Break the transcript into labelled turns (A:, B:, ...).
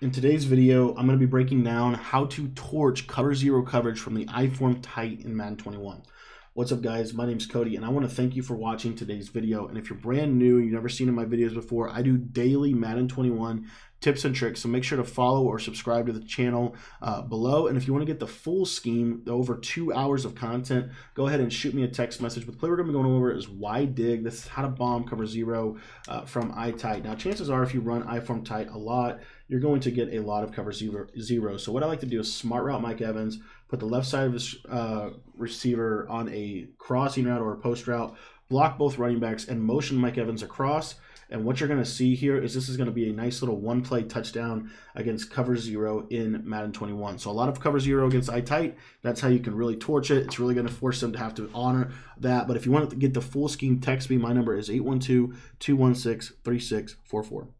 A: In today's video, I'm going to be breaking down how to torch cover zero coverage from the I-form tight in Madden 21. What's up guys, my name is Cody and I want to thank you for watching today's video. And if you're brand new you've never seen my videos before, I do daily Madden 21 tips and tricks. So make sure to follow or subscribe to the channel uh, below. And if you want to get the full scheme, the over two hours of content, go ahead and shoot me a text message. But the play we're going to be going over is Y dig. This is how to bomb cover zero uh, from iTight. Now chances are if you run iForm tight a lot, you're going to get a lot of cover zero. zero. So what I like to do is smart route Mike Evans, put the left side of his uh, receiver on a crossing route or a post route, block both running backs, and motion Mike Evans across. And what you're going to see here is this is going to be a nice little one play touchdown against cover zero in Madden 21. So a lot of cover zero against I tight. That's how you can really torch it. It's really going to force them to have to honor that. But if you want to get the full scheme, text me. My number is 812 216 3644.